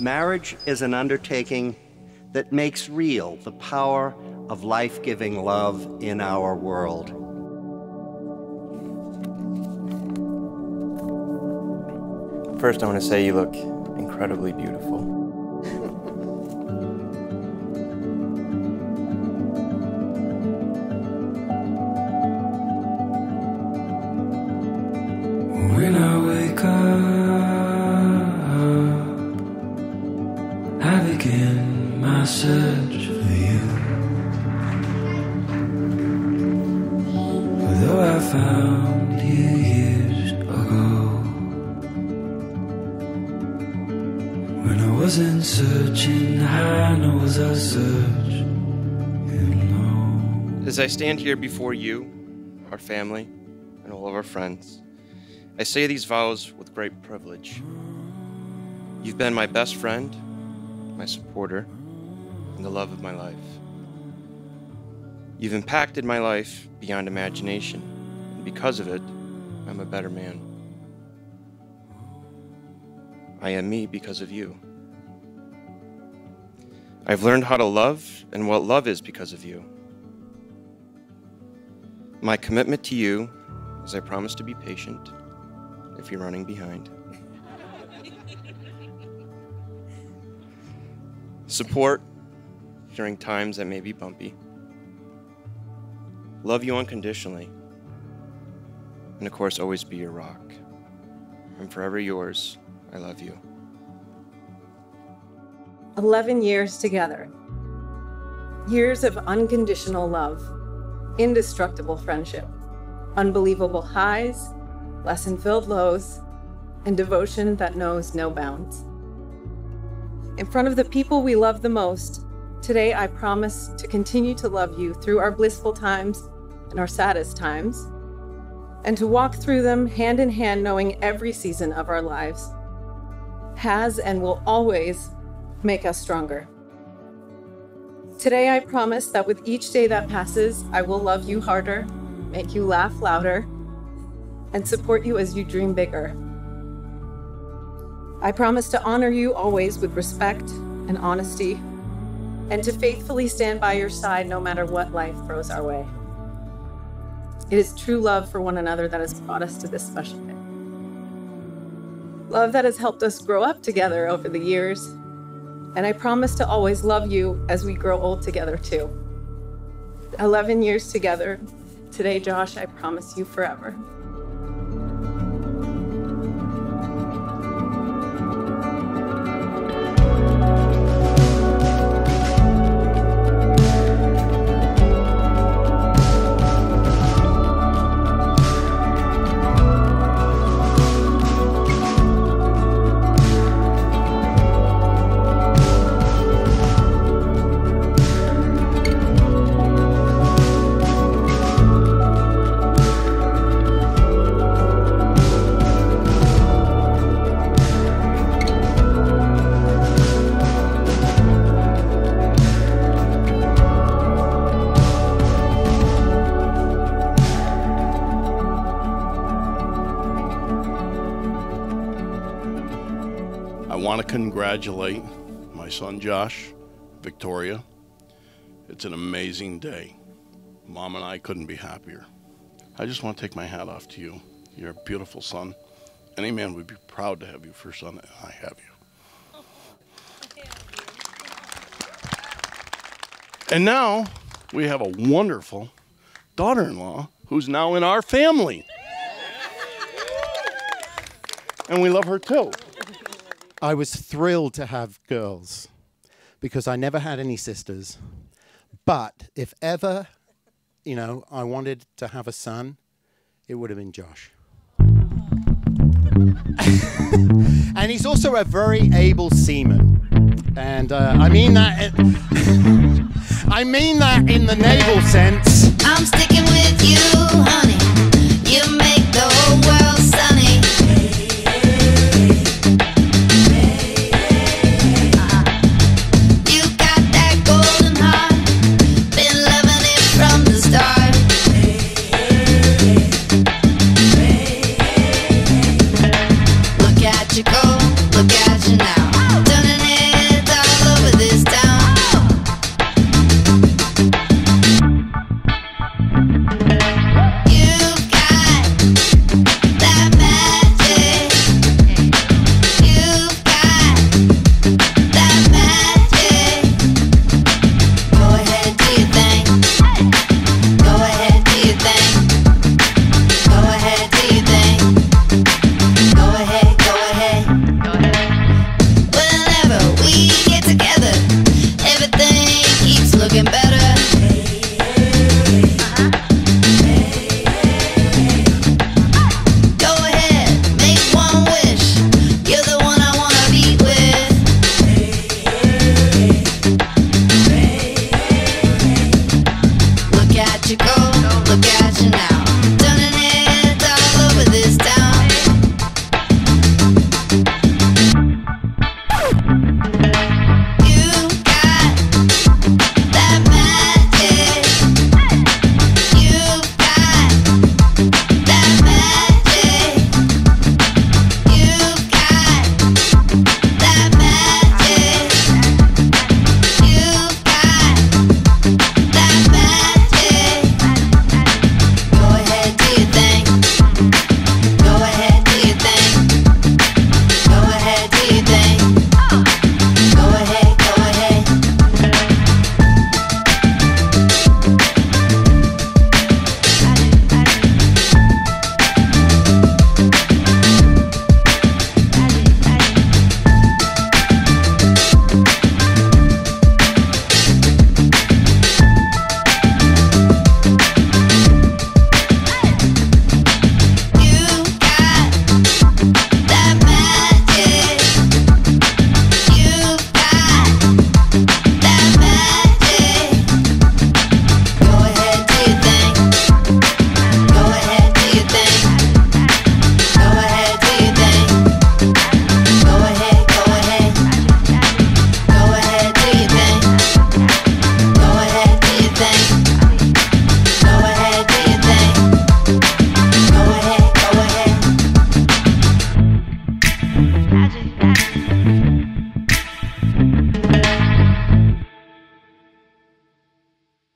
Marriage is an undertaking that makes real the power of life giving love in our world. First, I want to say you look incredibly beautiful. I found you years ago, when I wasn't searching high, nor was I searching. As I stand here before you, our family, and all of our friends, I say these vows with great privilege. You've been my best friend, my supporter, and the love of my life. You've impacted my life beyond imagination, and because of it, I'm a better man. I am me because of you. I've learned how to love and what love is because of you. My commitment to you is I promise to be patient if you're running behind. Support during times that may be bumpy. Love you unconditionally. And of course, always be your rock. I'm forever yours. I love you. 11 years together. Years of unconditional love, indestructible friendship, unbelievable highs, lesson filled lows, and devotion that knows no bounds. In front of the people we love the most, today I promise to continue to love you through our blissful times and our saddest times, and to walk through them hand in hand, knowing every season of our lives has and will always make us stronger. Today, I promise that with each day that passes, I will love you harder, make you laugh louder, and support you as you dream bigger. I promise to honor you always with respect and honesty, and to faithfully stand by your side no matter what life throws our way. It is true love for one another that has brought us to this special day. Love that has helped us grow up together over the years, and I promise to always love you as we grow old together too. 11 years together. Today, Josh, I promise you forever. Want to congratulate my son Josh, Victoria. It's an amazing day. Mom and I couldn't be happier. I just want to take my hat off to you. You're a beautiful son. Any man would be proud to have you for son, and I have you. And now we have a wonderful daughter in law who's now in our family. And we love her too. I was thrilled to have girls because I never had any sisters. But if ever, you know, I wanted to have a son, it would have been Josh. and he's also a very able seaman. And uh, I mean that. I mean that in the naval sense. I'm sticking with you, honey.